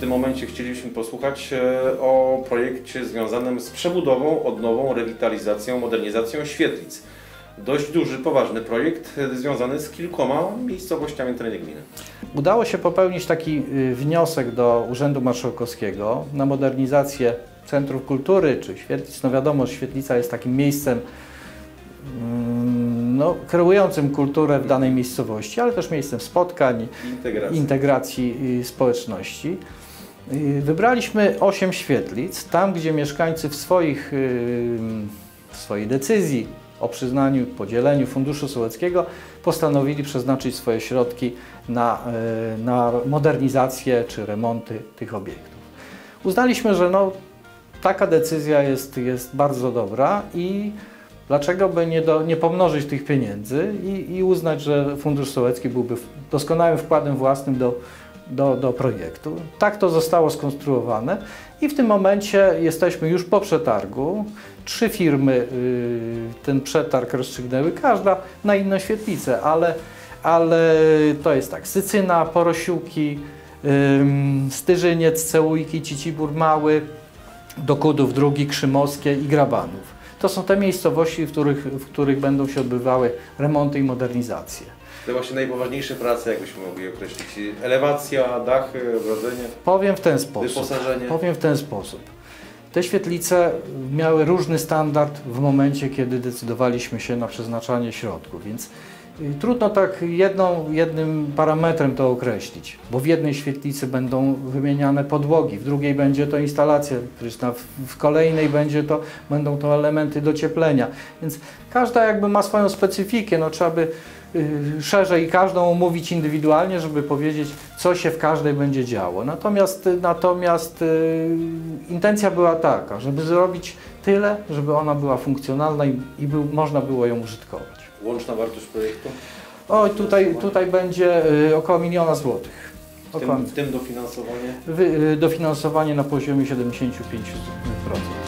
tym momencie chcielibyśmy posłuchać e, o projekcie związanym z przebudową, odnową, rewitalizacją, modernizacją świetlic. Dość duży, poważny projekt e, związany z kilkoma miejscowościami na terenie gminy. Udało się popełnić taki y, wniosek do Urzędu Marszałkowskiego na modernizację centrów kultury czy świetlic. No wiadomo, świetlica jest takim miejscem mm, no, kreującym kulturę w danej miejscowości, ale też miejscem spotkań, Integracja. integracji y, społeczności. Y, Wybraliśmy 8 świetlic, tam gdzie mieszkańcy w, swoich, y, w swojej decyzji o przyznaniu, podzieleniu Funduszu Sołeckiego postanowili przeznaczyć swoje środki na, na modernizację czy remonty tych obiektów. Uznaliśmy, że no, taka decyzja jest, jest bardzo dobra i dlaczego by nie, do, nie pomnożyć tych pieniędzy i, i uznać, że Fundusz Sołecki byłby doskonałym wkładem własnym do, do, do projektu. Tak to zostało skonstruowane i w tym momencie jesteśmy już po przetargu. Trzy firmy y, ten przetarg rozstrzygnęły, każda na inną świetlicę, ale, ale to jest tak, Sycyna, Porosiłki, Styżyniec, Cełujki, Cicibór Mały, Dokudów drugi, Krzymowskie i Grabanów. To są te miejscowości, w których, w których będą się odbywały remonty i modernizacje. Te właśnie najpoważniejsze prace, jakbyśmy mogli określić. Elewacja, dachy, ogrodzenie, Powiem w ten sposób. wyposażenie. Powiem w ten sposób. Te świetlice miały różny standard w momencie, kiedy decydowaliśmy się na przeznaczanie środków, więc trudno tak jedną, jednym parametrem to określić, bo w jednej świetlicy będą wymieniane podłogi, w drugiej będzie to instalacja w kolejnej będzie to, będą to elementy docieplenia, więc każda jakby ma swoją specyfikę, no trzeba by y, szerzej każdą omówić indywidualnie, żeby powiedzieć, co się w każdej będzie działo. Natomiast, natomiast y, intencja była taka, żeby zrobić tyle, żeby ona była funkcjonalna i, i był, można było ją użytkować. Łączna wartość projektu, Oj, tutaj, tutaj będzie y, około miliona złotych. w tym, w tym dofinansowanie. wy, y, dofinansowanie na poziomie 75%.